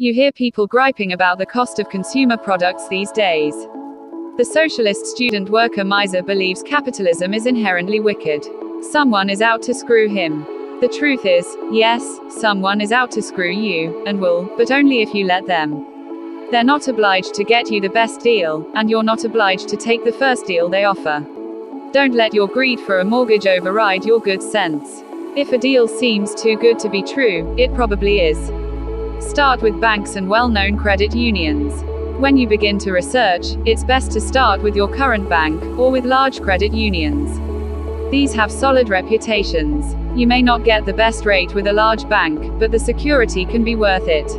You hear people griping about the cost of consumer products these days. The socialist student worker miser believes capitalism is inherently wicked. Someone is out to screw him. The truth is, yes, someone is out to screw you, and will, but only if you let them. They're not obliged to get you the best deal, and you're not obliged to take the first deal they offer. Don't let your greed for a mortgage override your good sense. If a deal seems too good to be true, it probably is. Start with banks and well known credit unions. When you begin to research, it's best to start with your current bank, or with large credit unions. These have solid reputations. You may not get the best rate with a large bank, but the security can be worth it.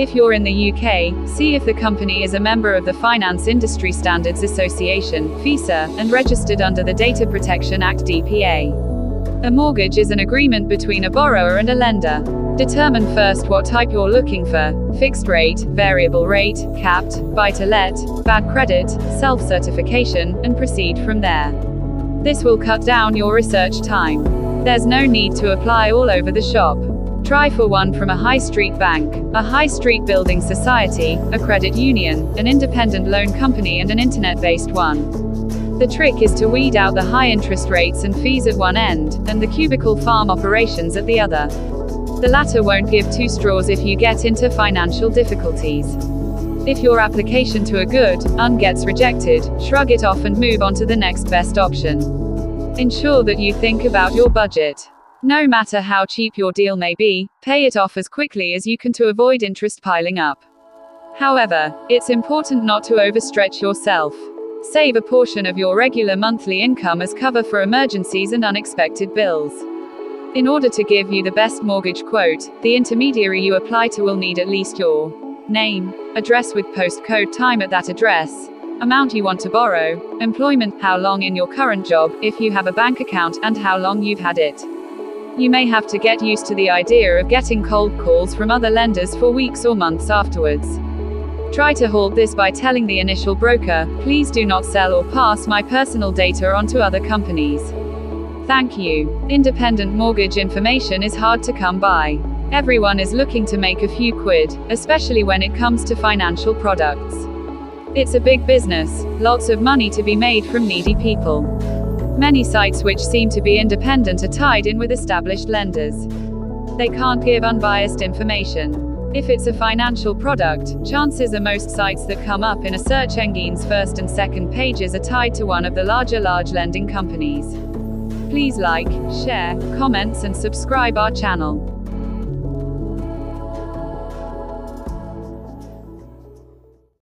If you're in the UK, see if the company is a member of the Finance Industry Standards Association, FISA, and registered under the Data Protection Act DPA. A mortgage is an agreement between a borrower and a lender. Determine first what type you're looking for fixed rate, variable rate, capped, buy to let, bad credit, self certification, and proceed from there. This will cut down your research time. There's no need to apply all over the shop. Try for one from a high street bank, a high street building society, a credit union, an independent loan company, and an internet based one. The trick is to weed out the high interest rates and fees at one end, and the cubicle farm operations at the other. The latter won't give two straws if you get into financial difficulties. If your application to a good, un gets rejected, shrug it off and move on to the next best option. Ensure that you think about your budget. No matter how cheap your deal may be, pay it off as quickly as you can to avoid interest piling up. However, it's important not to overstretch yourself. Save a portion of your regular monthly income as cover for emergencies and unexpected bills. In order to give you the best mortgage quote, the intermediary you apply to will need at least your name, address with postcode time at that address, amount you want to borrow, employment, how long in your current job, if you have a bank account, and how long you've had it. You may have to get used to the idea of getting cold calls from other lenders for weeks or months afterwards. Try to halt this by telling the initial broker, please do not sell or pass my personal data on to other companies. Thank you. Independent mortgage information is hard to come by. Everyone is looking to make a few quid, especially when it comes to financial products. It's a big business, lots of money to be made from needy people. Many sites which seem to be independent are tied in with established lenders. They can't give unbiased information. If it's a financial product, chances are most sites that come up in a search engine's first and second pages are tied to one of the larger large lending companies. Please like, share, comments and subscribe our channel.